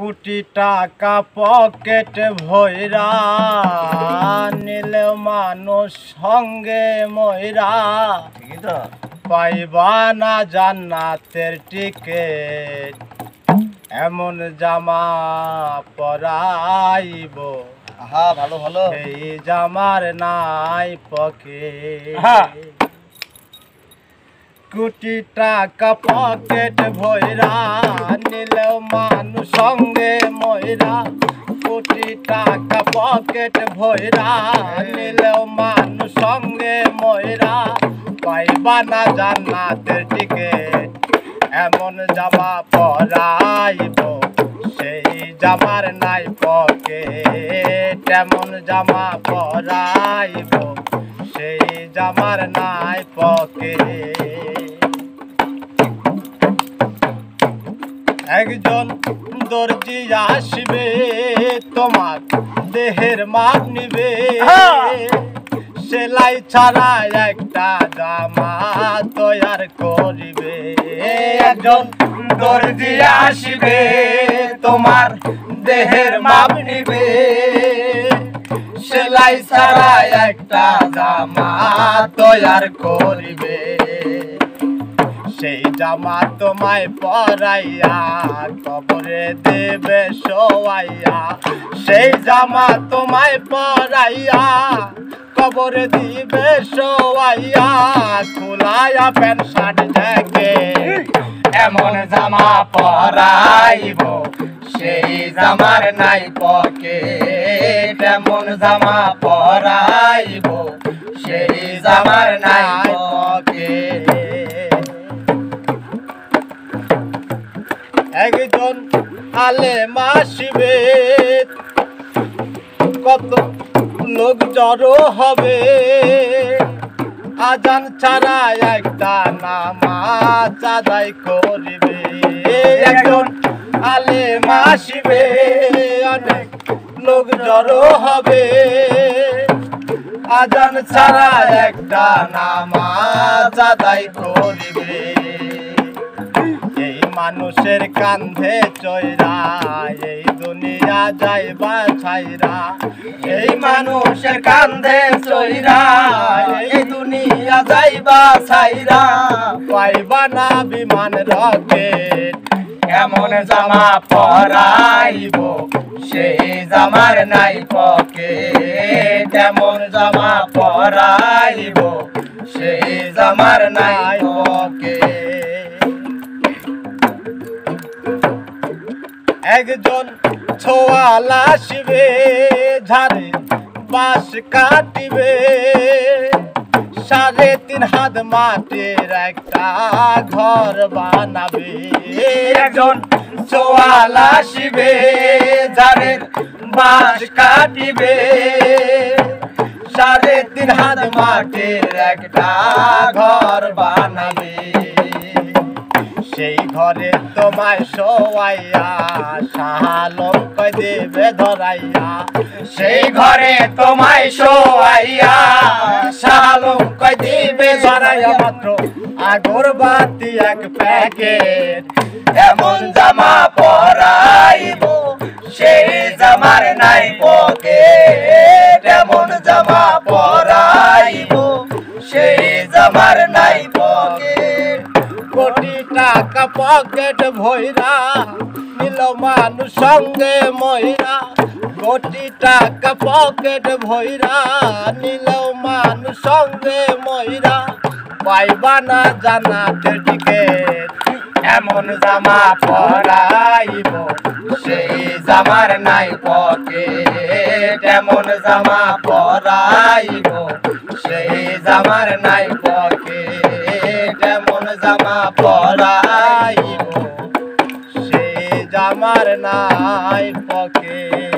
কোটি টাকা পকেট ভৈরা নিল মানুষ সঙ্গে ময়রা পাইবা না জান্নাতের টিকেট এমন জামা পরাইব। আহা ভালো ভালো। সেই জামার নাই পকে হ্যাঁ। কোটি টাকা পকেট ভৈরা নিলেও মানুষ সঙ্গে ময়রা কোটি টাকা পকেট ভৈরা নিলেও মানুষ সঙ্গে ময়রা পাইবা না জান্নাতের টিকেট এমন জামা পরাইব, সেই জামার নাই পকেট এমন জামা পরাইব, সেই জামার নাই পকেট দর্জি আসবে তোমার দেহের মাপ নিবে। সেলাই ছাড়া একটা জামা তৈয়ার করিবে। একজন দর্জি আসবে তোমার দেহের মাপ নিবে। সেলাই ছাড়া একটা জামা তৈয়ার করিবে। সেই জামা তোমায় পরাইয়া কবরে দেবে শোয়াইয়া। সেই জামা তোমায় পরাইয়া কবরে দিবে শোয়াইয়া। খোলায়া প্যান্ট শার্ট জ্যাকেট এমন জামা পরাইব। সেই জামার নাই পকেট এমন জামা পরাইব। সেই জামার নাই আলে মাসিবে। কত লোক জড়ো হবে। আজান ছাড়া একটা নামাজ আদায় করিবে। একজন আলে মাসিবে, অনেক লোক জড়ো হবে। আজান ছাড়া একটা নামাজ আদায় করিবে। মানুষের কান্ধে চৈরা এই দুনিয়া যাইবা ছাইরা। এই মানুষের কান্ধে চৈরা এই দুনিয়া যাইবা ছাইরা। পাইবা না বিমান রকেট এমন জামা পরাইব, সেই জামার নাই পকেট। এমন জামা পরাইব, সেই জামার নাই একজন ছোয়ালা আসবে ঝাড়ে বাঁশ কাটিবে। সাড়ে তিন হাত মাটির একটা ঘর বানাবে। একজন ছোয়ালা আসবে ঝাড়ের বাঁশ কাটিবে। সাড়ে তিন হাত মাটির একটা ঘর বানাবে। সেই ঘরে তোমায় শোয়াইয়া সাহালম কয় দেবে ধরাইয়া। সেই ঘরে তোমায় শোয়াইয়া সাহালম কয় দেবে ধরাইয়া। মাত্র আগরবাতি এক প্যাকেট। এমন জামা পরাইব সেই জামার নাই পকেট। এমন জামা পরাইব সেই জামার নাই টাকা পকেট ভৈরা, নিল মানুষ সঙ্গে ময়রা। কোটি টাকা পকেট ভৈরা, নিল মানুষ সঙ্গে ময়রা। পাইবা না জানাতে টিকেট এমন জামা পরাইব। সেই জামার নাই পকেট এমন জামা পরাইব। সেই জামার নাই এমন জামা পরাইব সে জামার নাই পকেট।